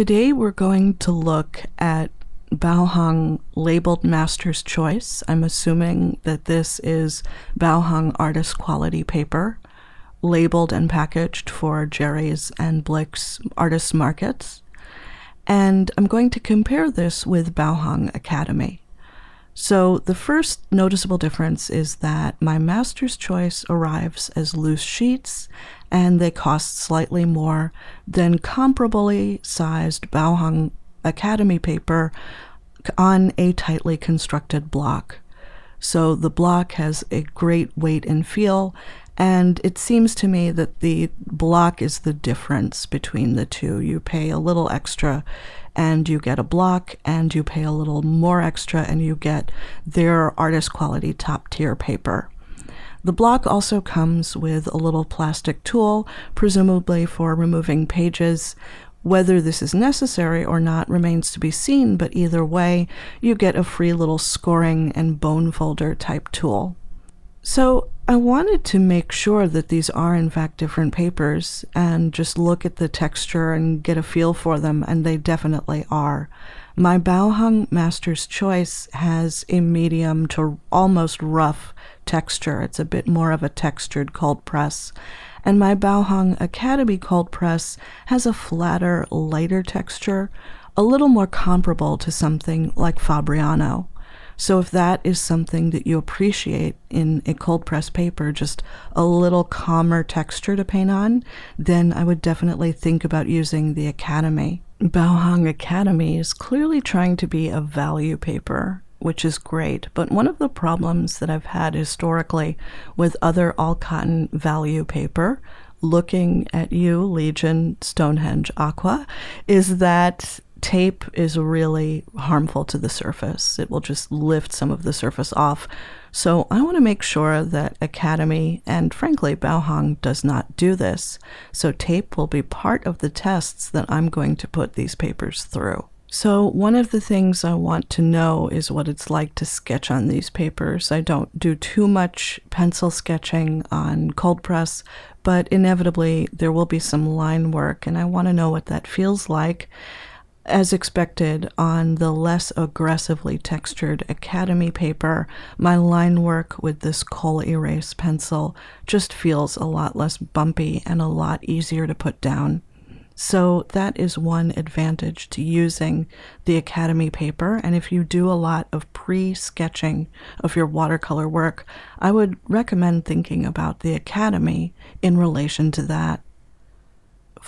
Today we're going to look at Baohong labeled Master's Choice. I'm assuming that this is Baohong artist quality paper, labeled and packaged for Jerry's and Blick's artist markets. And I'm going to compare this with Baohong Academy. So, the first noticeable difference is that my Master's Choice arrives as loose sheets and they cost slightly more than comparably sized Baohong Academy paper on a tightly constructed block. So the block has a great weight and feel, and it seems to me that the block is the difference between the two. You pay a little extra and you get a block, and you pay a little more extra and you get their artist quality top tier paper. The block also comes with a little plastic tool, presumably for removing pages. Whether this is necessary or not remains to be seen, but either way, you get a free little scoring and bone folder type tool. So I wanted to make sure that these are in fact different papers and just look at the texture and get a feel for them, and they definitely are. My Baohong Master's Choice has a medium to almost rough texture. It's a bit more of a textured cold press. And my Baohong Academy cold press has a flatter, lighter texture, a little more comparable to something like Fabriano. So if that is something that you appreciate in a cold press paper, just a little calmer texture to paint on, then I would definitely think about using the Academy. Baohong Academy is clearly trying to be a value paper, which is great. But one of the problems that I've had historically with other all cotton value paper, looking at you, Legion, Stonehenge, Aqua, is that tape is really harmful to the surface. It will just lift some of the surface off. So I want to make sure that Academy and frankly Baohong does not do this. So tape will be part of the tests that I'm going to put these papers through. So, one of the things I want to know is what it's like to sketch on these papers. I don't do too much pencil sketching on cold press, but inevitably there will be some line work, and I want to know what that feels like as expected, on the less aggressively textured Academy paper, my line work with this Col-Erase pencil just feels a lot less bumpy and a lot easier to put down. So that is one advantage to using the Academy paper. And if you do a lot of pre sketching of your watercolor work, I would recommend thinking about the Academy in relation to that.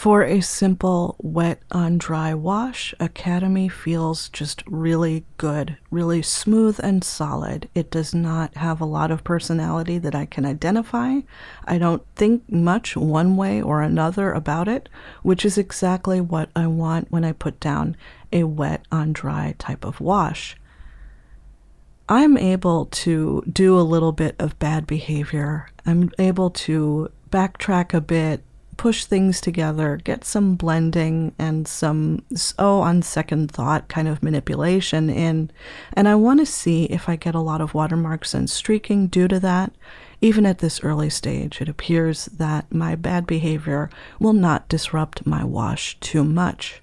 For a simple wet on dry wash, Academy feels just really good, really smooth and solid. It does not have a lot of personality that I can identify. I don't think much one way or another about it, which is exactly what I want when I put down a wet on dry type of wash. I'm able to do a little bit of bad behavior. I'm able to backtrack a bit push things together, get some blending and some, oh, on second thought kind of manipulation in. And I want to see if I get a lot of watermarks and streaking due to that. Even at this early stage, it appears that my bad behavior will not disrupt my wash too much.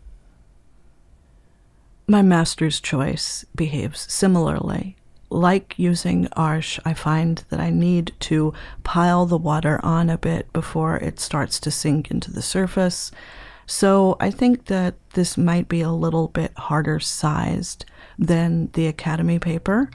My master's choice behaves similarly like using Arches, I find that I need to pile the water on a bit before it starts to sink into the surface. So I think that this might be a little bit harder sized than the Academy paper.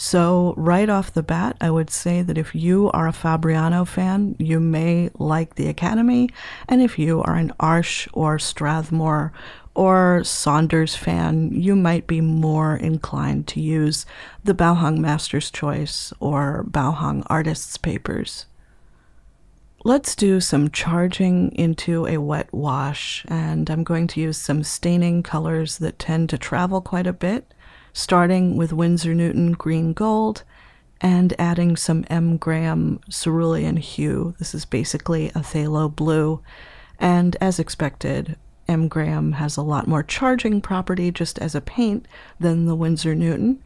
So, right off the bat, I would say that if you are a Fabriano fan, you may like the Academy. And if you are an Arches or Strathmore or Saunders fan, you might be more inclined to use the Baohong Master's Choice or Baohong Artist's Papers. Let's do some charging into a wet wash, and I'm going to use some staining colors that tend to travel quite a bit, starting with Winsor Newton Green Gold and adding some M. Graham Cerulean Hue. This is basically a phthalo blue, and as expected, M. Graham has a lot more charging property just as a paint than the Winsor Newton,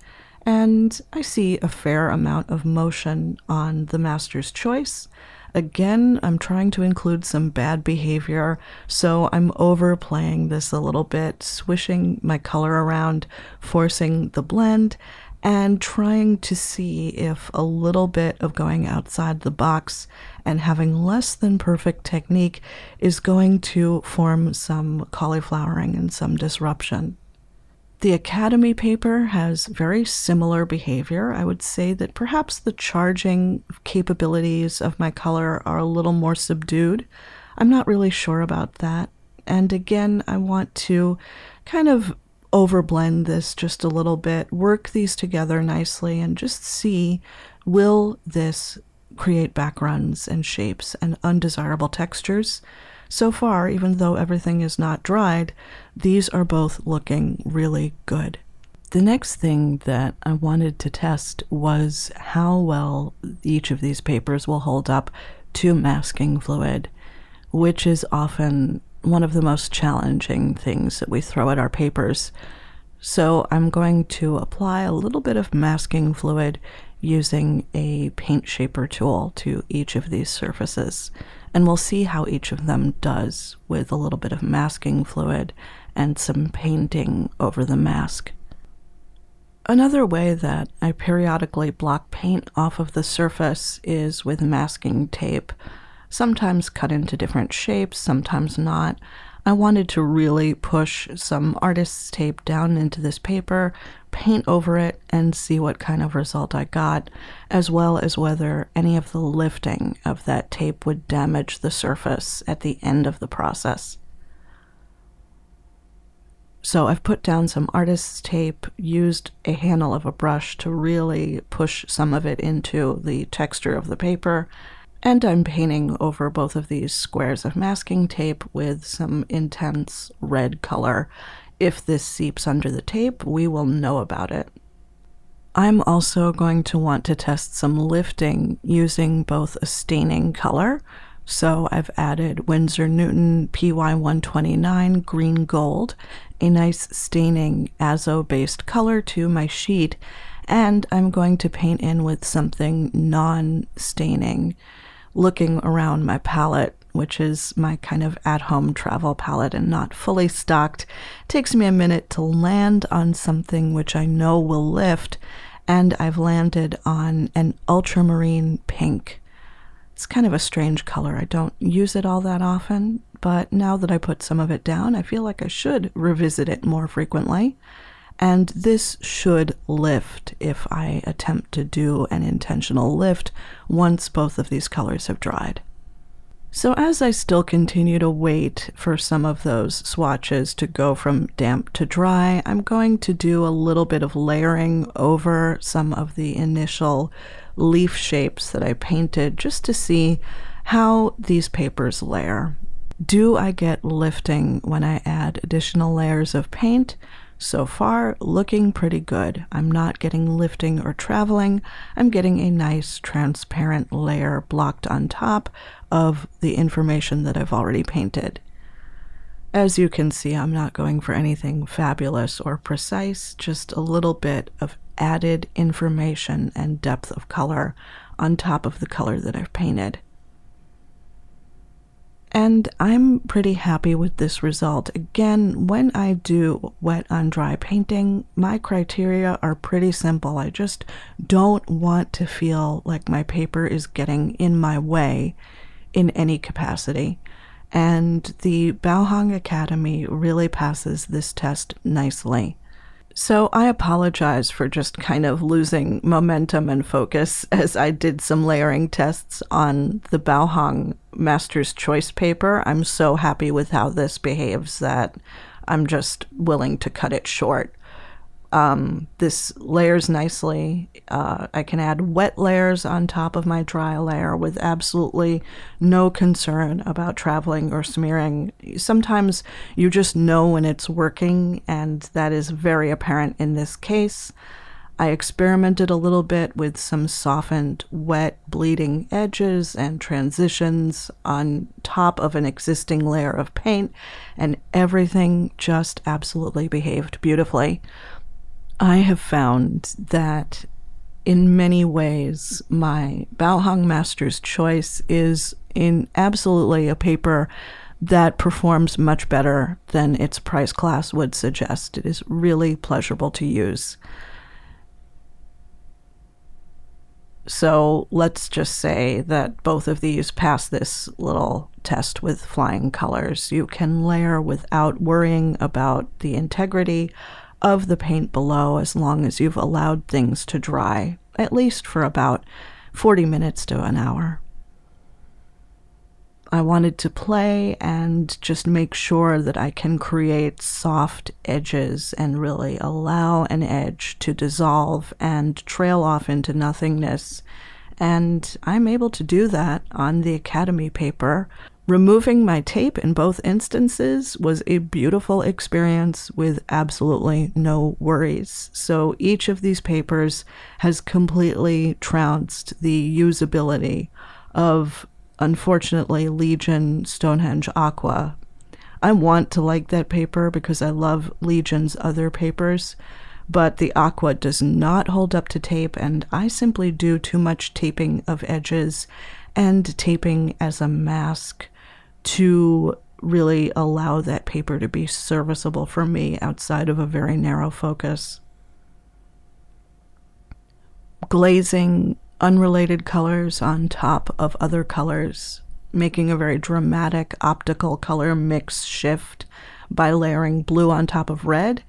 and I see a fair amount of motion on the Master's Choice. Again, I'm trying to include some bad behavior, so I'm overplaying this a little bit, swishing my color around, forcing the blend, and trying to see if a little bit of going outside the box and having less than perfect technique is going to form some cauliflowering and some disruption. The Academy paper has very similar behavior. I would say that perhaps the charging capabilities of my color are a little more subdued. I'm not really sure about that. And again, I want to kind of overblend this just a little bit, work these together nicely, and just see will this create backgrounds and shapes and undesirable textures. So far, even though everything is not dried, these are both looking really good. The next thing that I wanted to test was how well each of these papers will hold up to masking fluid, which is often one of the most challenging things that we throw at our papers. So I'm going to apply a little bit of masking fluid using a paint shaper tool to each of these surfaces. And we'll see how each of them does with a little bit of masking fluid and some painting over the mask. Another way that I periodically block paint off of the surface is with masking tape, sometimes cut into different shapes, sometimes not. I wanted to really push some artist's tape down into this paper, paint over it, and see what kind of result I got, as well as whether any of the lifting of that tape would damage the surface at the end of the process. So I've put down some artist's tape, used a handle of a brush to really push some of it into the texture of the paper, and I'm painting over both of these squares of masking tape with some intense red color. If this seeps under the tape, we will know about it. I'm also going to want to test some lifting using both a staining color, so I've added Winsor Newton PY129 green gold, a nice staining azo based color to my sheet, and I'm going to paint in with something non staining looking around my palette, which is my kind of at home travel palette and not fully stocked, takes me a minute to land on something which I know will lift, and I've landed on an ultramarine pink. It's kind of a strange color. I don't use it all that often, but now that I put some of it down, I feel like I should revisit it more frequently. And this should lift if I attempt to do an intentional lift once both of these colors have dried. So as I still continue to wait for some of those swatches to go from damp to dry, I'm going to do a little bit of layering over some of the initial leaf shapes that I painted just to see how these papers layer. Do I get lifting when I add additional layers of paint? So far, looking pretty good. I'm not getting lifting or traveling. I'm getting a nice transparent layer blocked on top of the information that I've already painted. As you can see, I'm not going for anything fabulous or precise, just a little bit of added information and depth of color on top of the color that I've painted. And I'm pretty happy with this result. Again, when I do wet on dry painting, my criteria are pretty simple. I just don't want to feel like my paper is getting in my way in any capacity. And the Baohong Academy really passes this test nicely. So I apologize for just kind of losing momentum and focus as I did some layering tests on the Baohong Master's Choice paper. I'm so happy with how this behaves that I'm just willing to cut it short. Um, this layers nicely. Uh, I can add wet layers on top of my dry layer with absolutely no concern about traveling or smearing. Sometimes you just know when it's working, and that is very apparent in this case. I experimented a little bit with some softened, wet, bleeding edges and transitions on top of an existing layer of paint, and everything just absolutely behaved beautifully. I have found that in many ways, my Baohong Master's Choice is in absolutely a paper that performs much better than its price class would suggest. It is really pleasurable to use. So let's just say that both of these pass this little test with flying colors. You can layer without worrying about the integrity of the paint below as long as you've allowed things to dry, at least for about 40 minutes to an hour. I wanted to play and just make sure that I can create soft edges and really allow an edge to dissolve and trail off into nothingness. And I'm able to do that on the Academy paper. Removing my tape in both instances was a beautiful experience with absolutely no worries. So each of these papers has completely trounced the usability of unfortunately, Legion Stonehenge Aqua. I want to like that paper because I love Legion's other papers, but the Aqua does not hold up to tape, and I simply do too much taping of edges and taping as a mask to really allow that paper to be serviceable for me outside of a very narrow focus. Glazing unrelated colors on top of other colors, making a very dramatic optical color mix shift by layering blue on top of red.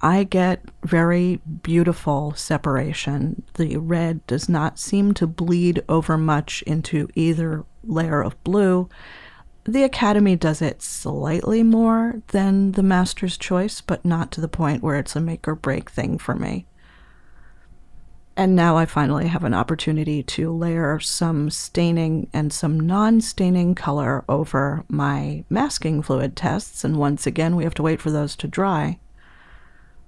I get very beautiful separation. The red does not seem to bleed over much into either layer of blue. The Academy does it slightly more than the Master's Choice, but not to the point where it's a make or break thing for me. And now I finally have an opportunity to layer some staining and some non staining color over my masking fluid tests. And once again, we have to wait for those to dry.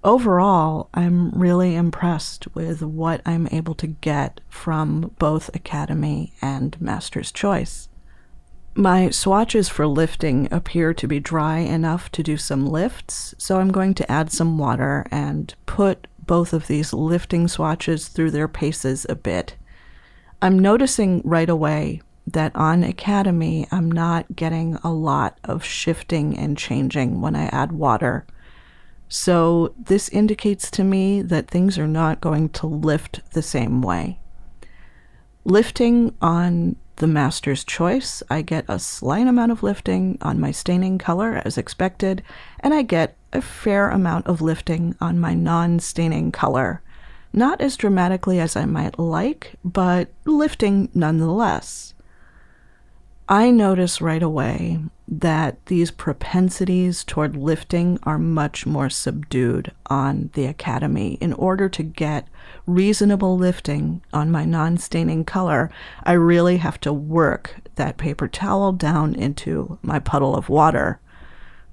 Overall, I'm really impressed with what I'm able to get from both Academy and Master's Choice. My swatches for lifting appear to be dry enough to do some lifts, so I'm going to add some water and put both of these lifting swatches through their paces a bit. I'm noticing right away that on Academy, I'm not getting a lot of shifting and changing when I add water. So this indicates to me that things are not going to lift the same way. Lifting on the master's choice, I get a slight amount of lifting on my staining color as expected, and I get a fair amount of lifting on my non-staining color. Not as dramatically as I might like, but lifting nonetheless. I notice right away that these propensities toward lifting are much more subdued on the Academy. In order to get reasonable lifting on my non staining color, I really have to work that paper towel down into my puddle of water.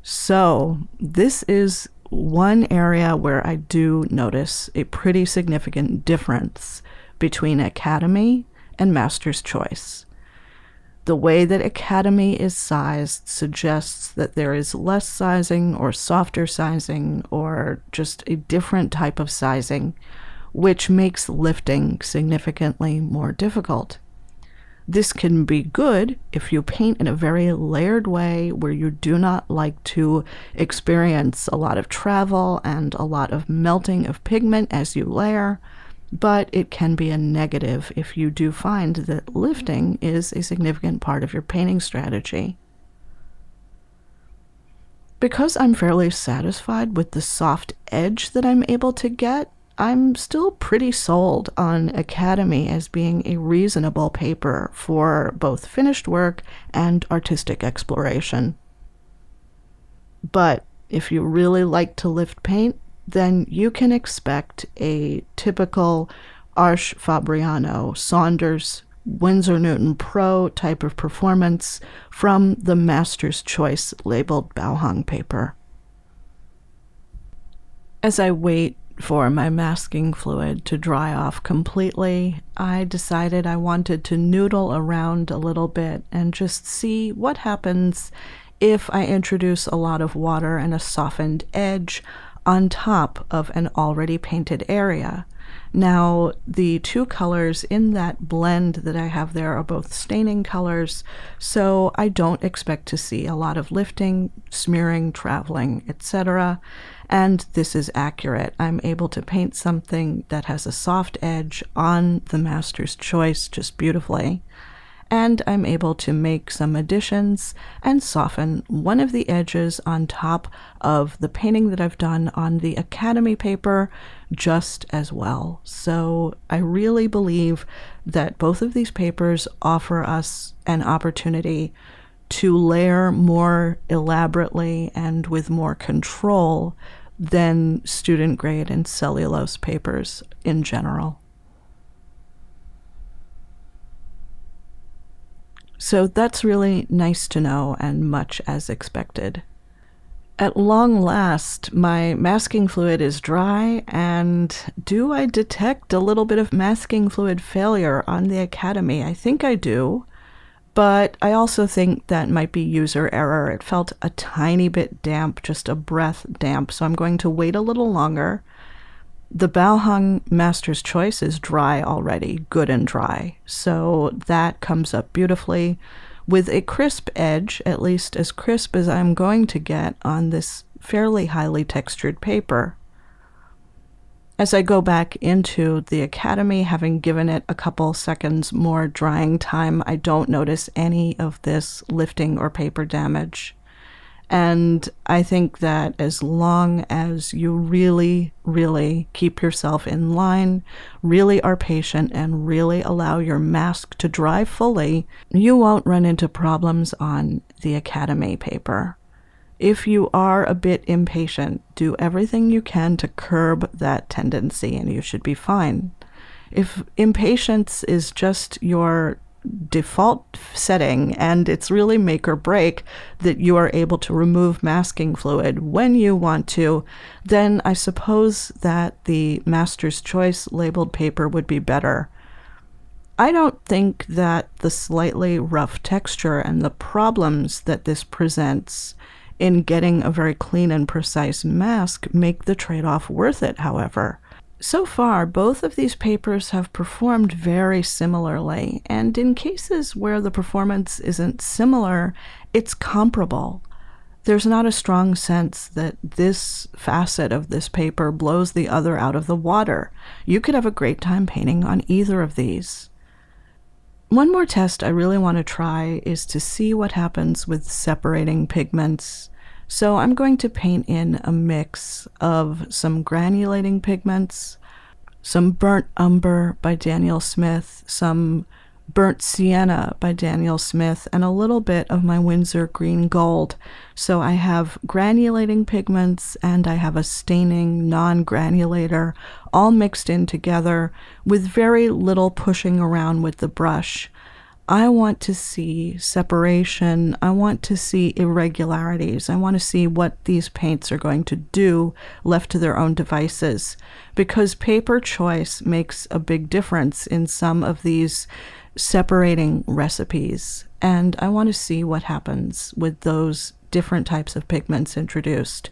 So, this is one area where I do notice a pretty significant difference between Academy and Master's Choice. The way that Academy is sized suggests that there is less sizing or softer sizing or just a different type of sizing, which makes lifting significantly more difficult. This can be good if you paint in a very layered way where you do not like to experience a lot of travel and a lot of melting of pigment as you layer but it can be a negative if you do find that lifting is a significant part of your painting strategy. Because I'm fairly satisfied with the soft edge that I'm able to get, I'm still pretty sold on Academy as being a reasonable paper for both finished work and artistic exploration. But if you really like to lift paint, then you can expect a typical Arches Fabriano, Saunders, Winsor Newton Pro type of performance from the Master's Choice labeled Baohong paper. As I wait for my masking fluid to dry off completely, I decided I wanted to noodle around a little bit and just see what happens if I introduce a lot of water and a softened edge on top of an already painted area. Now, the two colors in that blend that I have there are both staining colors, so I don't expect to see a lot of lifting, smearing, traveling, etc. And this is accurate. I'm able to paint something that has a soft edge on the master's choice just beautifully and I'm able to make some additions and soften one of the edges on top of the painting that I've done on the Academy paper just as well. So I really believe that both of these papers offer us an opportunity to layer more elaborately and with more control than student grade and cellulose papers in general. So that's really nice to know and much as expected. At long last, my masking fluid is dry, and do I detect a little bit of masking fluid failure on the Academy? I think I do, but I also think that might be user error. It felt a tiny bit damp, just a breath damp, so I'm going to wait a little longer the Baohong Master's Choice is dry already, good and dry. So that comes up beautifully with a crisp edge, at least as crisp as I'm going to get on this fairly highly textured paper. As I go back into the Academy, having given it a couple seconds more drying time, I don't notice any of this lifting or paper damage. And I think that as long as you really, really keep yourself in line, really are patient, and really allow your mask to dry fully, you won't run into problems on the Academy paper. If you are a bit impatient, do everything you can to curb that tendency, and you should be fine. If impatience is just your default setting and it's really make or break that you are able to remove masking fluid when you want to, then I suppose that the master's choice labeled paper would be better. I don't think that the slightly rough texture and the problems that this presents in getting a very clean and precise mask make the trade off worth it, however. So far, both of these papers have performed very similarly, and in cases where the performance isn't similar, it's comparable. There's not a strong sense that this facet of this paper blows the other out of the water. You could have a great time painting on either of these. One more test I really want to try is to see what happens with separating pigments. So I'm going to paint in a mix of some granulating pigments, some burnt umber by Daniel Smith, some burnt sienna by Daniel Smith, and a little bit of my Winsor green gold. So I have granulating pigments and I have a staining non-granulator all mixed in together with very little pushing around with the brush. I want to see separation. I want to see irregularities. I want to see what these paints are going to do left to their own devices because paper choice makes a big difference in some of these separating recipes. And I want to see what happens with those different types of pigments introduced.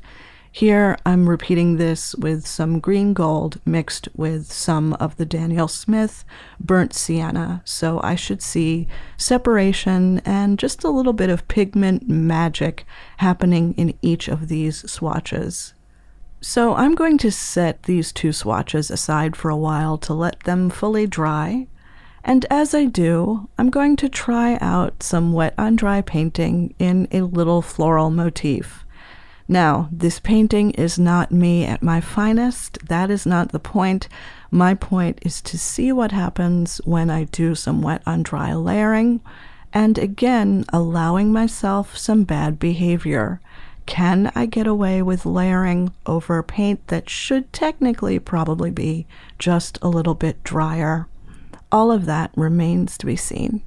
Here I'm repeating this with some green gold mixed with some of the Daniel Smith burnt sienna. So I should see separation and just a little bit of pigment magic happening in each of these swatches. So I'm going to set these two swatches aside for a while to let them fully dry. And as I do, I'm going to try out some wet on dry painting in a little floral motif. Now, this painting is not me at my finest. That is not the point. My point is to see what happens when I do some wet on dry layering, and again, allowing myself some bad behavior. Can I get away with layering over paint that should technically probably be just a little bit drier? All of that remains to be seen.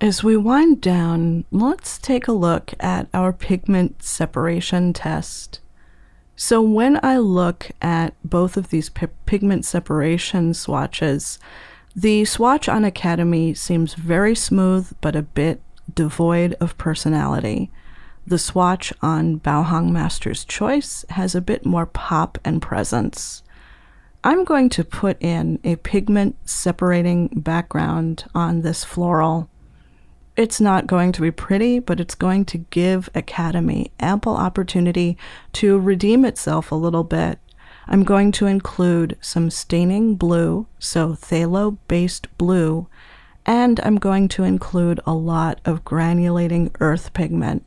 As we wind down, let's take a look at our pigment separation test. So when I look at both of these pigment separation swatches, the swatch on Academy seems very smooth but a bit devoid of personality. The swatch on Baohong Master's Choice has a bit more pop and presence. I'm going to put in a pigment separating background on this floral. It's not going to be pretty, but it's going to give Academy ample opportunity to redeem itself a little bit. I'm going to include some staining blue, so phthalo based blue, and I'm going to include a lot of granulating earth pigment,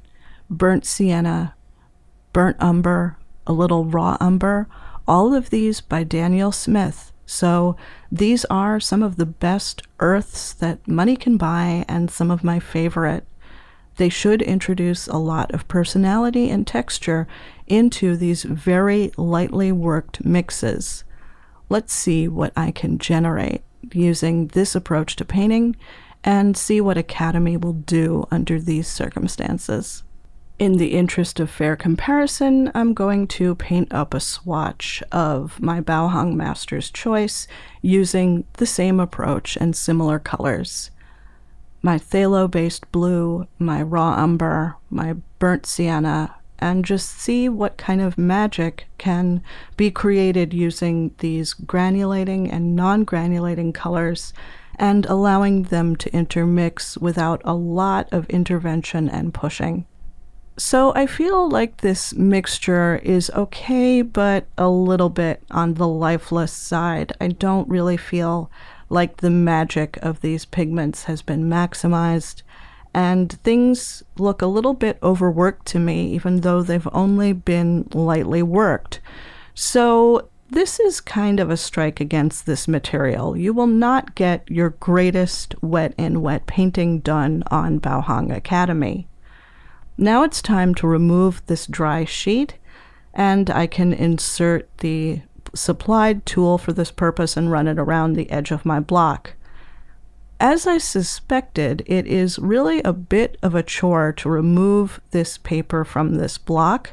burnt sienna, burnt umber, a little raw umber, all of these by Daniel Smith. So these are some of the best earths that money can buy and some of my favorite. They should introduce a lot of personality and texture into these very lightly worked mixes. Let's see what I can generate using this approach to painting and see what Academy will do under these circumstances. In the interest of fair comparison, I'm going to paint up a swatch of my Baohong Master's Choice using the same approach and similar colors. My phthalo-based blue, my raw umber, my burnt sienna, and just see what kind of magic can be created using these granulating and non-granulating colors and allowing them to intermix without a lot of intervention and pushing. So I feel like this mixture is okay, but a little bit on the lifeless side. I don't really feel like the magic of these pigments has been maximized, and things look a little bit overworked to me, even though they've only been lightly worked. So this is kind of a strike against this material. You will not get your greatest wet in wet painting done on Baohong Academy. Now it's time to remove this dry sheet and I can insert the supplied tool for this purpose and run it around the edge of my block. As I suspected, it is really a bit of a chore to remove this paper from this block.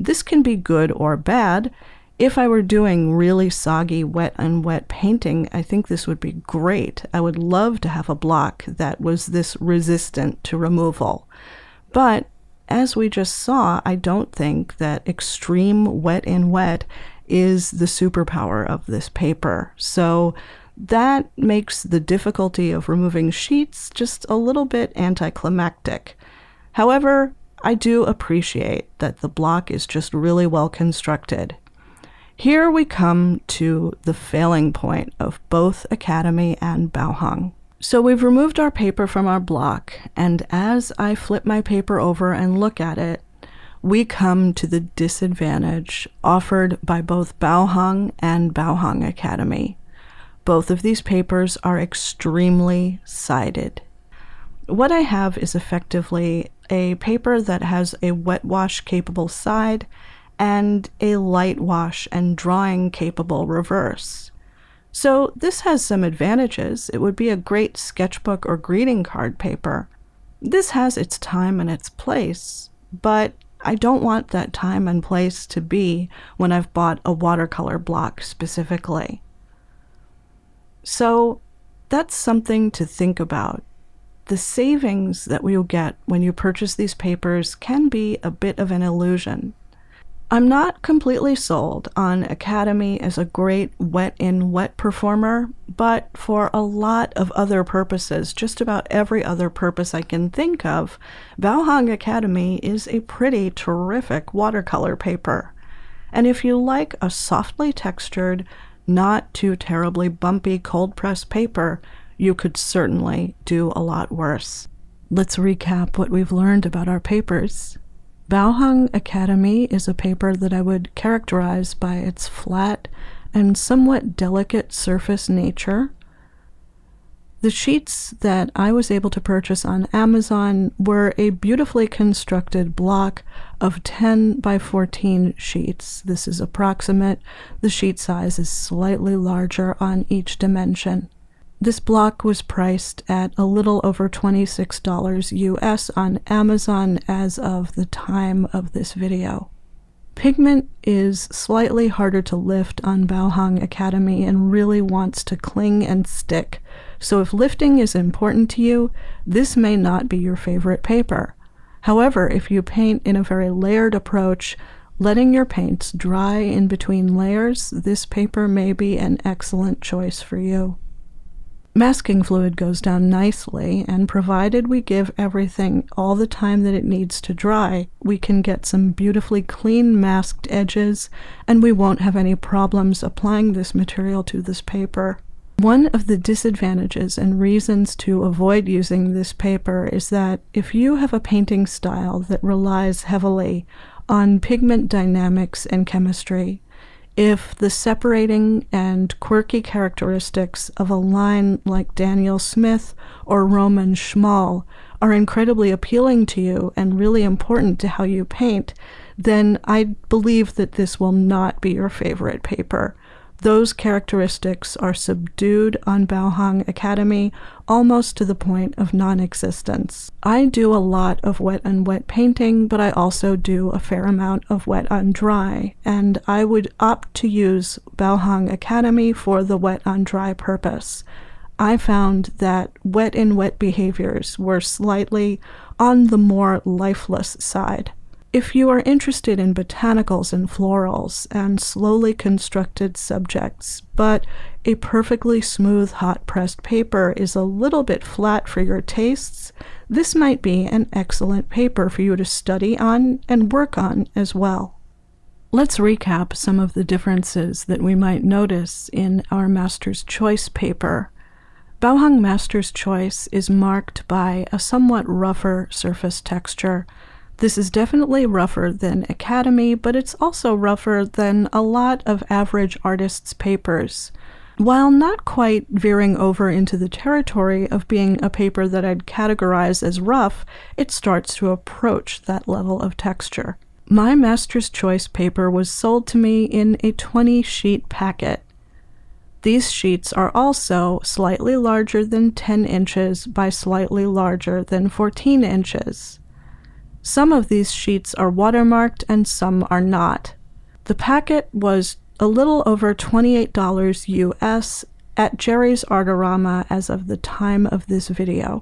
This can be good or bad. If I were doing really soggy wet and wet painting, I think this would be great. I would love to have a block that was this resistant to removal. But as we just saw, I don't think that extreme wet and wet is the superpower of this paper. So that makes the difficulty of removing sheets just a little bit anticlimactic. However, I do appreciate that the block is just really well constructed. Here we come to the failing point of both Academy and Baohong. So we've removed our paper from our block, and as I flip my paper over and look at it, we come to the disadvantage offered by both Baohong and Baohong Academy. Both of these papers are extremely sided. What I have is effectively a paper that has a wet wash capable side and a light wash and drawing capable reverse. So this has some advantages. It would be a great sketchbook or greeting card paper. This has its time and its place, but I don't want that time and place to be when I've bought a watercolor block specifically. So that's something to think about. The savings that we will get when you purchase these papers can be a bit of an illusion. I'm not completely sold on Academy as a great wet in wet performer, but for a lot of other purposes, just about every other purpose I can think of, Baohong Academy is a pretty terrific watercolor paper. And if you like a softly textured, not too terribly bumpy cold press paper, you could certainly do a lot worse. Let's recap what we've learned about our papers. Baohong Academy is a paper that I would characterize by its flat and somewhat delicate surface nature. The sheets that I was able to purchase on Amazon were a beautifully constructed block of 10 by 14 sheets. This is approximate. The sheet size is slightly larger on each dimension. This block was priced at a little over $26 US on Amazon as of the time of this video. Pigment is slightly harder to lift on Baohong Academy and really wants to cling and stick. So if lifting is important to you, this may not be your favorite paper. However, if you paint in a very layered approach, letting your paints dry in between layers, this paper may be an excellent choice for you. Masking fluid goes down nicely, and provided we give everything all the time that it needs to dry, we can get some beautifully clean masked edges, and we won't have any problems applying this material to this paper. One of the disadvantages and reasons to avoid using this paper is that if you have a painting style that relies heavily on pigment dynamics and chemistry, if the separating and quirky characteristics of a line like Daniel Smith or Roman Szmal are incredibly appealing to you and really important to how you paint, then I believe that this will not be your favorite paper. Those characteristics are subdued on Baohong Academy almost to the point of non existence. I do a lot of wet on wet painting, but I also do a fair amount of wet on dry, and I would opt to use Baohong Academy for the wet on dry purpose. I found that wet in wet behaviors were slightly on the more lifeless side. If you are interested in botanicals and florals and slowly constructed subjects, but a perfectly smooth hot pressed paper is a little bit flat for your tastes, this might be an excellent paper for you to study on and work on as well. Let's recap some of the differences that we might notice in our Master's Choice paper. Baohong Master's Choice is marked by a somewhat rougher surface texture this is definitely rougher than Academy, but it's also rougher than a lot of average artists' papers. While not quite veering over into the territory of being a paper that I'd categorize as rough, it starts to approach that level of texture. My Master's Choice paper was sold to me in a 20 sheet packet. These sheets are also slightly larger than 10 inches by slightly larger than 14 inches. Some of these sheets are watermarked and some are not. The packet was a little over $28 US at Jerry's Artorama as of the time of this video.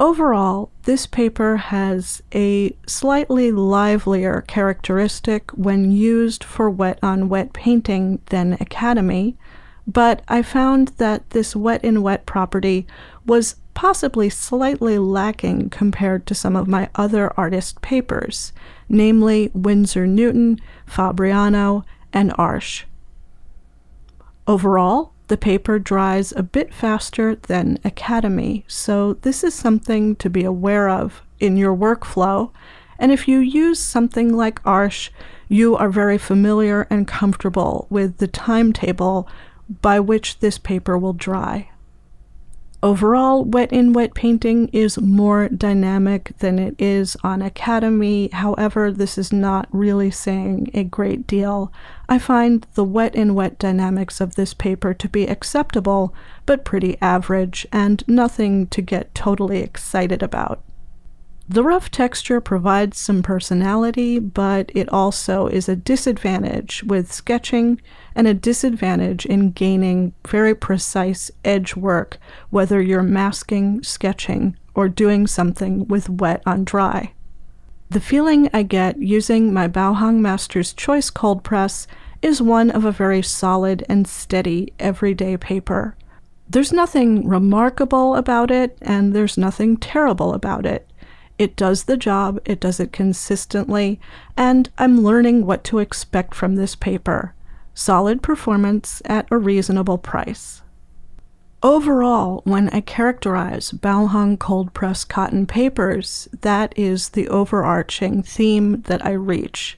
Overall, this paper has a slightly livelier characteristic when used for wet on wet painting than Academy, but I found that this wet in wet property was possibly slightly lacking compared to some of my other artist papers, namely Winsor Newton, Fabriano, and Arches. Overall, the paper dries a bit faster than Academy, so this is something to be aware of in your workflow. And if you use something like Arches, you are very familiar and comfortable with the timetable by which this paper will dry. Overall, wet in wet painting is more dynamic than it is on Academy. However, this is not really saying a great deal. I find the wet in wet dynamics of this paper to be acceptable, but pretty average, and nothing to get totally excited about. The rough texture provides some personality, but it also is a disadvantage with sketching and a disadvantage in gaining very precise edge work, whether you're masking, sketching, or doing something with wet on dry. The feeling I get using my Baohong Master's Choice cold press is one of a very solid and steady everyday paper. There's nothing remarkable about it, and there's nothing terrible about it. It does the job, it does it consistently, and I'm learning what to expect from this paper. Solid performance at a reasonable price. Overall, when I characterize Baohong cold press cotton papers, that is the overarching theme that I reach.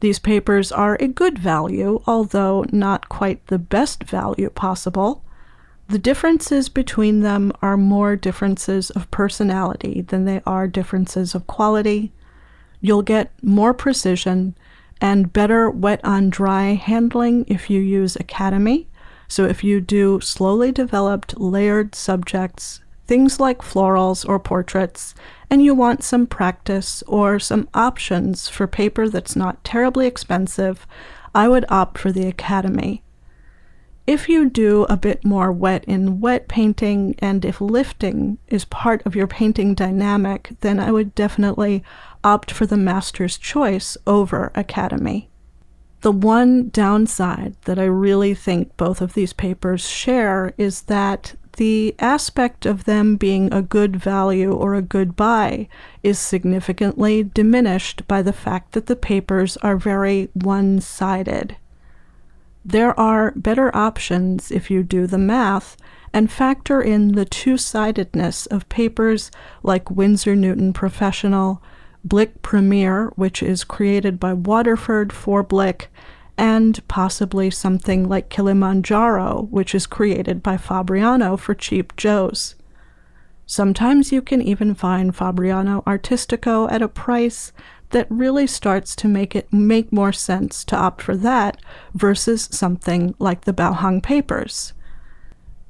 These papers are a good value, although not quite the best value possible. The differences between them are more differences of personality than they are differences of quality. You'll get more precision and better wet on dry handling if you use Academy. So, if you do slowly developed layered subjects, things like florals or portraits, and you want some practice or some options for paper that's not terribly expensive, I would opt for the Academy. If you do a bit more wet in wet painting and if lifting is part of your painting dynamic, then I would definitely opt for the Master's Choice over Academy. The one downside that I really think both of these papers share is that the aspect of them being a good value or a good buy is significantly diminished by the fact that the papers are very one sided. There are better options if you do the math and factor in the two sidedness of papers like Winsor Newton Professional, Blick Premier, which is created by Waterford for Blick, and possibly something like Kilimanjaro, which is created by Fabriano for cheap Joes. Sometimes you can even find Fabriano Artistico at a price that really starts to make it make more sense to opt for that versus something like the Baohong papers.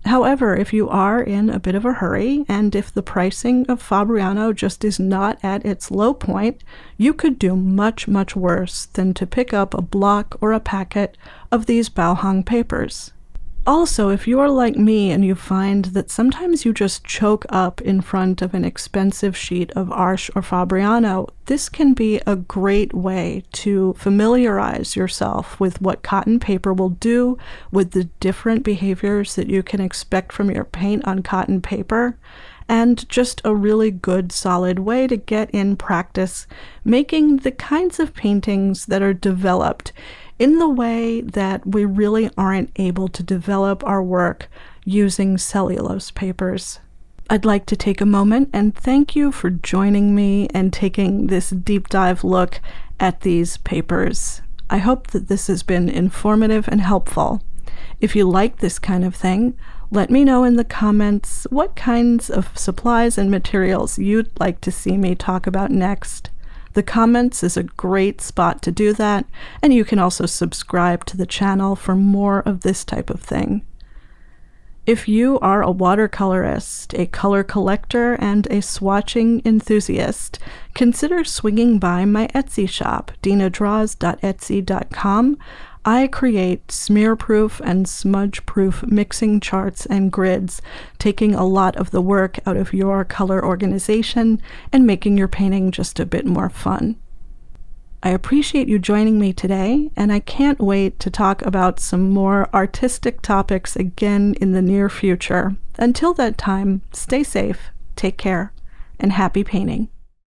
However, if you are in a bit of a hurry and if the pricing of Fabriano just is not at its low point, you could do much, much worse than to pick up a block or a packet of these Baohong papers. Also, if you are like me and you find that sometimes you just choke up in front of an expensive sheet of Arches or Fabriano, this can be a great way to familiarize yourself with what cotton paper will do, with the different behaviors that you can expect from your paint on cotton paper, and just a really good solid way to get in practice making the kinds of paintings that are developed in the way that we really aren't able to develop our work using cellulose papers. I'd like to take a moment and thank you for joining me and taking this deep dive look at these papers. I hope that this has been informative and helpful. If you like this kind of thing, let me know in the comments what kinds of supplies and materials you'd like to see me talk about next. The comments is a great spot to do that, and you can also subscribe to the channel for more of this type of thing. If you are a watercolorist, a color collector, and a swatching enthusiast, consider swinging by my Etsy shop, denadraws.etsy.com. I create smear proof and smudge proof mixing charts and grids, taking a lot of the work out of your color organization and making your painting just a bit more fun. I appreciate you joining me today, and I can't wait to talk about some more artistic topics again in the near future. Until that time, stay safe, take care, and happy painting.